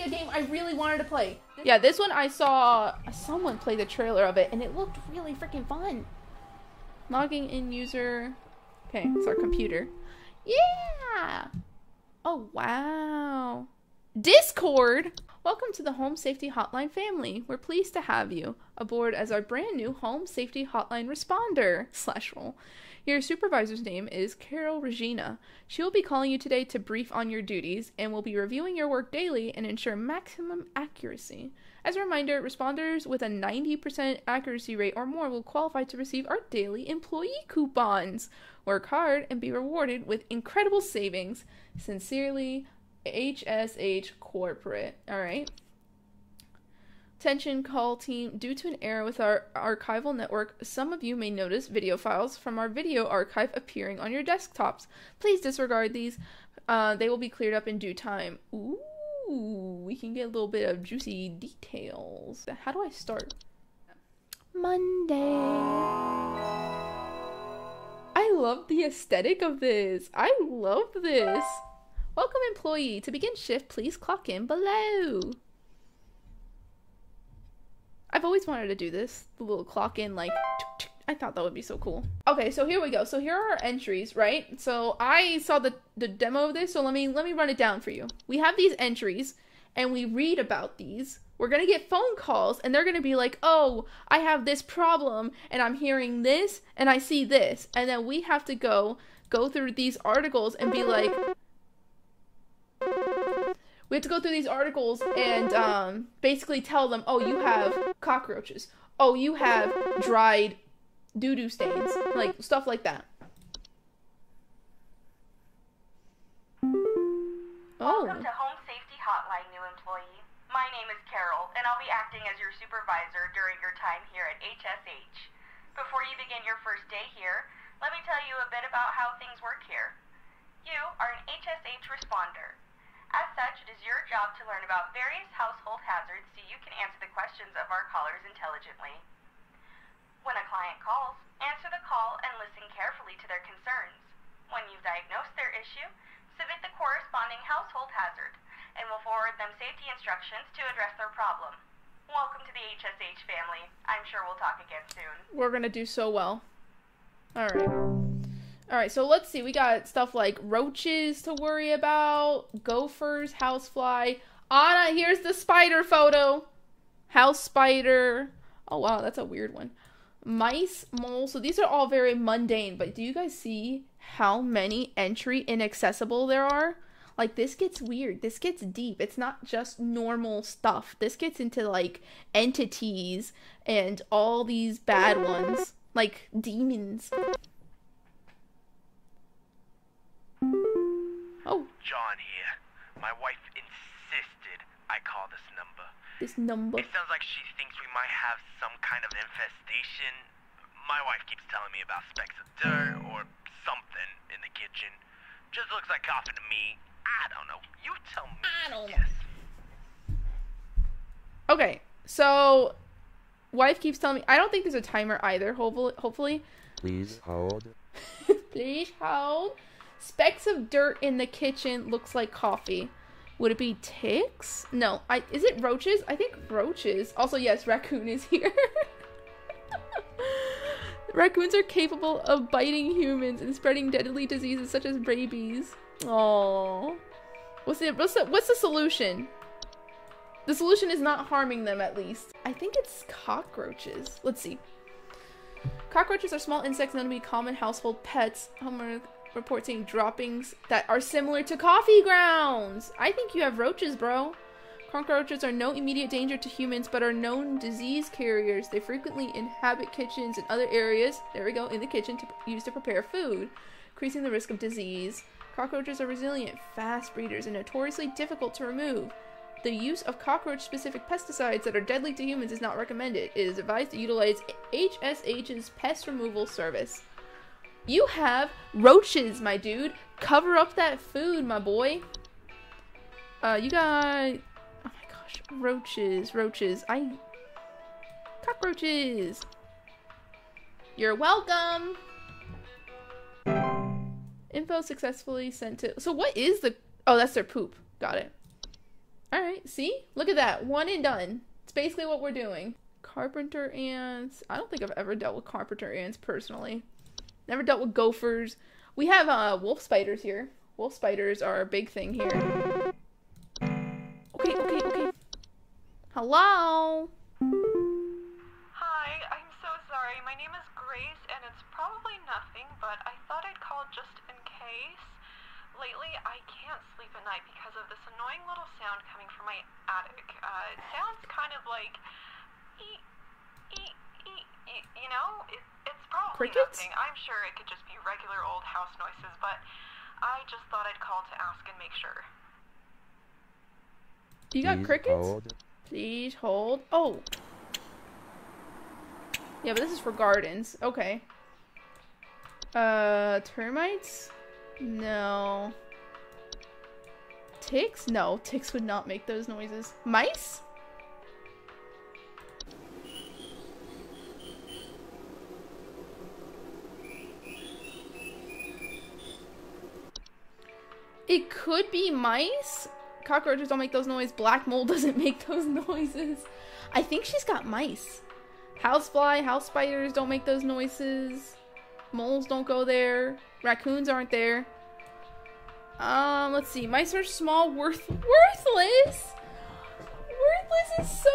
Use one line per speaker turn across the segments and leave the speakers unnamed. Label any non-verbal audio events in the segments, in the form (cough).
a game I really wanted to play. Yeah, this one I saw someone play the trailer of it, and it looked really freaking fun. Logging in user. Okay, it's our computer. Yeah! Oh, wow. Discord! Welcome to the Home Safety Hotline family. We're pleased to have you aboard as our brand new Home Safety Hotline responder slash role. Your supervisor's name is Carol Regina. She will be calling you today to brief on your duties and will be reviewing your work daily and ensure maximum accuracy. As a reminder, responders with a 90% accuracy rate or more will qualify to receive our daily employee coupons. Work hard and be rewarded with incredible savings. Sincerely, HSH Corporate. All right. Attention call team, due to an error with our archival network, some of you may notice video files from our video archive appearing on your desktops. Please disregard these. Uh, they will be cleared up in due time. Ooh, we can get a little bit of juicy details. How do I start? Monday. I love the aesthetic of this. I love this. Welcome, employee. To begin shift, please clock in below. I've always wanted to do this. The little clock in, like, I thought that would be so cool. Okay, so here we go. So here are our entries, right? So I saw the, the demo of this, so let me let me run it down for you. We have these entries, and we read about these. We're gonna get phone calls, and they're gonna be like, oh, I have this problem, and I'm hearing this, and I see this. And then we have to go go through these articles and be like, we have to go through these articles and um, basically tell them, oh, you have cockroaches. Oh, you have dried doo doo stains. Like, stuff like that.
Oh. Welcome to Home Safety Hotline, new employee. My name is Carol, and I'll be acting as your supervisor during your time here at HSH. Before you begin your first day here, let me tell you a bit about how things work here. You are an HSH responder. As such, it is your job to learn about various household hazards so you can answer the questions of our callers intelligently. When a client calls, answer the call and listen carefully to their concerns. When you've diagnosed their issue, submit the corresponding household hazard, and we'll forward them safety instructions to address their problem. Welcome to the HSH family. I'm sure we'll talk again soon.
We're gonna do so well. Alright. Alright, so let's see. We got stuff like roaches to worry about, gophers, housefly. Anna, here's the spider photo. House spider. Oh, wow, that's a weird one. Mice, mole. So these are all very mundane, but do you guys see how many entry inaccessible there are? Like, this gets weird. This gets deep. It's not just normal stuff. This gets into, like, entities and all these bad ones. Like, demons.
This number? It sounds like she thinks we might have some kind of infestation. My wife keeps telling me about specks of dirt or something in the kitchen. Just looks like coffee to me. I don't know. You tell me.
I don't
know.
Okay, so wife keeps telling me. I don't think there's a timer either. Hopefully, hopefully.
Please hold. (laughs)
Please hold. Specks of dirt in the kitchen looks like coffee. Would it be ticks? No. I is it roaches? I think roaches. Also, yes, raccoon is (laughs) here. Raccoons are capable of biting humans and spreading deadly diseases such as rabies. Oh. What's the what's the what's the solution? The solution is not harming them at least. I think it's cockroaches. Let's see. Cockroaches are small insects known to be common household pets. Homer reporting droppings that are similar to coffee grounds. I think you have roaches, bro. Cockroaches are no immediate danger to humans, but are known disease carriers. They frequently inhabit kitchens and other areas, there we go, in the kitchen to use to prepare food, increasing the risk of disease. Cockroaches are resilient, fast breeders, and notoriously difficult to remove. The use of cockroach-specific pesticides that are deadly to humans is not recommended. It is advised to utilize HSH's pest removal service. You have roaches, my dude. Cover up that food, my boy. Uh, you got... Oh my gosh. Roaches, roaches. I... Cockroaches. You're welcome. Info successfully sent to... So what is the... Oh, that's their poop. Got it. All right, see? Look at that. One and done. It's basically what we're doing. Carpenter ants. I don't think I've ever dealt with carpenter ants personally. Never dealt with gophers. We have uh, wolf spiders here. Wolf spiders are a big thing here. Okay, okay, okay. Hello?
Hi, I'm so sorry. My name is Grace, and it's probably nothing, but I thought I'd call just in case. Lately, I can't sleep at night because of this annoying little sound coming from my attic. Uh, it sounds kind of like, ee, ee, ee, ee, you know, it, it's probably
Crickets?
nothing. I'm sure it could just be regular old house noises, but I just thought I'd call to ask and make sure.
You got
Please
crickets?
hold.
Please hold. Oh. Yeah, but this is for gardens. Okay. Uh, termites? No. Ticks? No, ticks would not make those noises. Mice? It could be mice. Cockroaches don't make those noises. Black mold (laughs) doesn't make those noises. I think she's got mice. Housefly, house spiders don't make those noises. Moles don't go there. Raccoons aren't there. Um, let's see. Mice are small, worth worthless. Worthless is so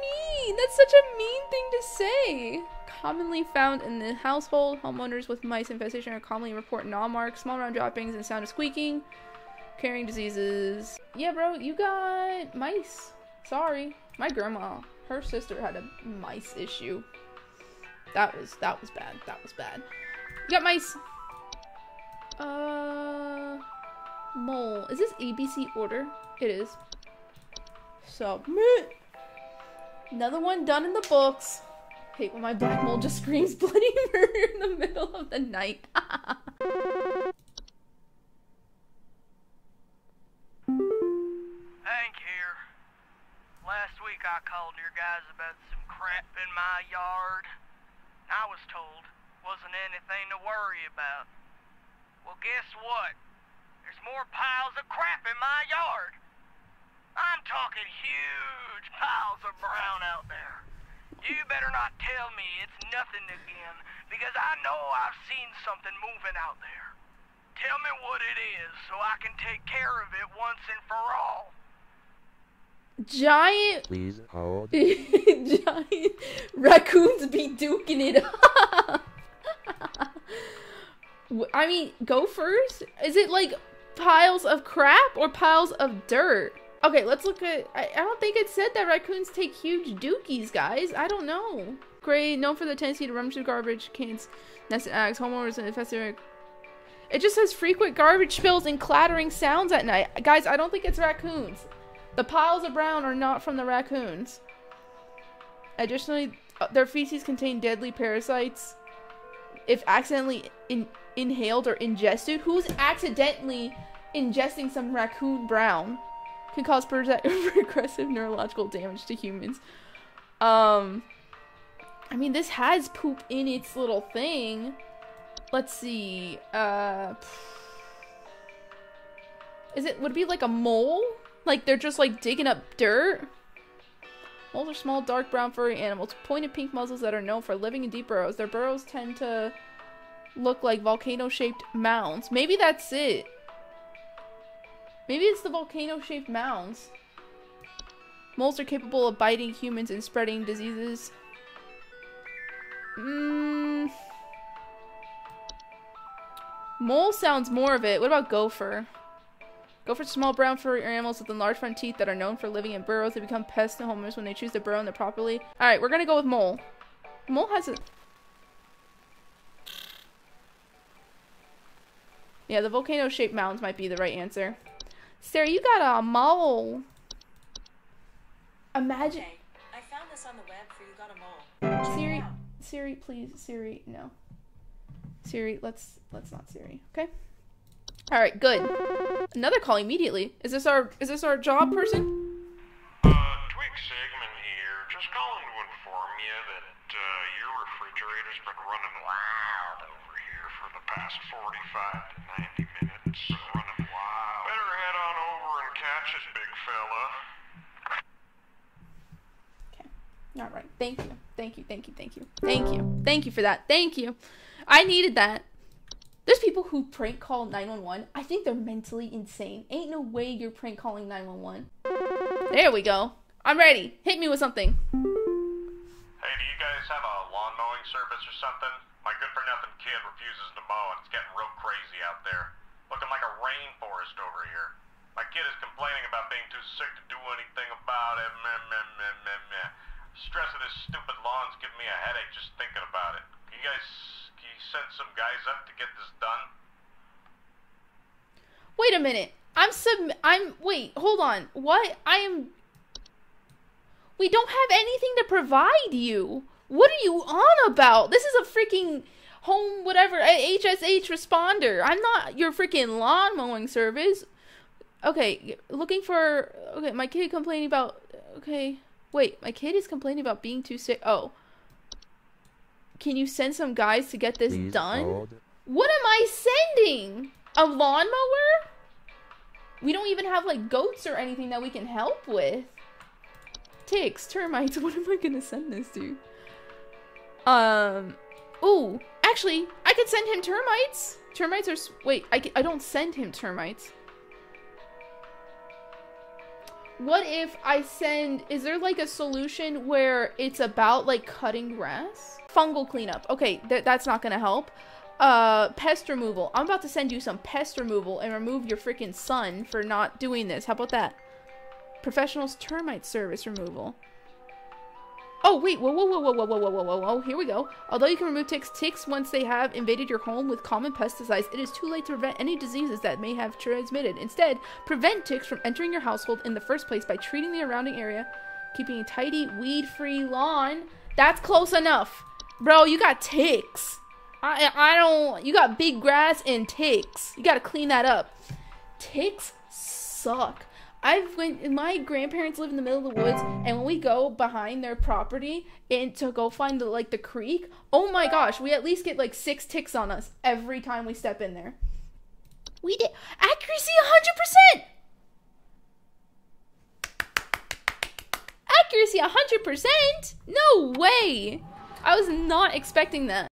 mean. That's such a mean thing to say. Commonly found in the household, homeowners with mice infestation are commonly report gnaw marks, small round droppings, and sound of squeaking. Carrying diseases. Yeah, bro, you got mice. Sorry. My grandma, her sister had a mice issue. That was that was bad. That was bad. You got mice. Uh mole. Is this ABC order? It is. Submit. Another one done in the books. Hate when my black mole just (laughs) screams bloody murder in the middle of the night. (laughs)
week I called your guys about some crap in my yard. I was told wasn't anything to worry about. Well, guess what? There's more piles of crap in my yard. I'm talking huge piles of brown out there. You better not tell me it's nothing again, because I know I've seen something moving out there. Tell me what it is so I can take care of it once and for all.
Giant
Please hold. (laughs)
giant raccoons be duking it up. I mean, go first. Is it like piles of crap or piles of dirt? Okay, let's look at. I, I don't think it said that raccoons take huge dookies, guys. I don't know. Great, known for the tendency to rummage through garbage cans, nest in eggs, homeowners and infested. It just says frequent garbage spills and clattering sounds at night. Guys, I don't think it's raccoons. The piles of brown are not from the raccoons. Additionally, uh, their feces contain deadly parasites. If accidentally in- inhaled or ingested, who's accidentally ingesting some raccoon brown can cause pro- progressive (laughs) neurological damage to humans. Um, I mean, this has poop in its little thing. Let's see. Uh, is it would it be like a mole? Like they're just like digging up dirt? Moles are small, dark brown, furry animals pointed pink muzzles that are known for living in deep burrows. Their burrows tend to look like volcano-shaped mounds. Maybe that's it. Maybe it's the volcano-shaped mounds. Moles are capable of biting humans and spreading diseases. Mmm. Mole sounds more of it. What about gopher? Gophers are small brown furry animals with large front teeth that are known for living in burrows. They become pests to homeowners when they choose to burrow in them properly. Alright, we're gonna go with mole. Mole has a... Yeah, the volcano-shaped mounds might be the right answer. Sarah, you got a mole. Imagine...
Hey, I found this on the web for you got a mole.
Siri. Siri, please, Siri, no. Siri, let's let's not Siri, okay? All right, good. Another call immediately. Is this our is this our job person?
Uh, Twig Sigmund here. Just calling to inform you that uh, your refrigerator's been running loud over here for the past 45 to 90 minutes. Running wild. Better head on over and catch it, big fella. Okay.
All right. Thank you. Thank you. Thank you. Thank you. Thank you. Thank you for that. Thank you. I needed that. People who prank call 911. I think they're mentally insane. Ain't no way you're prank calling 911. There we go. I'm ready. Hit me with something.
Hey, do you guys have a lawn mowing service or something? My good for nothing kid refuses to mow and it's getting real crazy out there. Looking like a rainforest over here. My kid is complaining about being too sick to do anything about it. Meh, meh, meh, meh, meh. Stress of this stupid lawn's giving me a headache just thinking about it. Can you guys can you send some guys up to get this done?
Wait a minute. I'm sub. I'm. Wait. Hold on. What? I am. We don't have anything to provide you. What are you on about? This is a freaking home, whatever, HSH responder. I'm not your freaking lawn mowing service. Okay, looking for. Okay, my kid complaining about. Okay, wait, my kid is complaining about being too sick. Oh. Can you send some guys to get this
Please
done?
hold.
What am I sending? A lawnmower? We don't even have like goats or anything that we can help with. Ticks, termites, (laughs) what am I gonna send this to? Um, ooh, actually, I could send him termites. Termites are, wait, I, I don't send him termites. What if I send, is there like a solution where it's about like cutting grass? Fungal cleanup. Okay, th- that's not gonna help. Uh, pest removal. I'm about to send you some pest removal and remove your freaking son for not doing this. How about that? Professionals termite service removal. Oh wait, whoa, whoa, whoa, whoa, whoa, whoa, whoa, whoa, whoa. Here we go. Although you can remove ticks, ticks once they have invaded your home with common pesticides, it is too late to prevent any diseases that may have transmitted. Instead, prevent ticks from entering your household in the first place by treating the surrounding area, keeping a tidy, weed-free lawn. That's close enough, bro. You got ticks. I I don't. You got big grass and ticks. You gotta clean that up. Ticks suck. I've when my grandparents live in the middle of the woods, and when we go behind their property and to go find the like the creek, oh my gosh, we at least get like six ticks on us every time we step in there. We did accuracy hundred percent. Accuracy hundred percent? No way! I was not expecting that.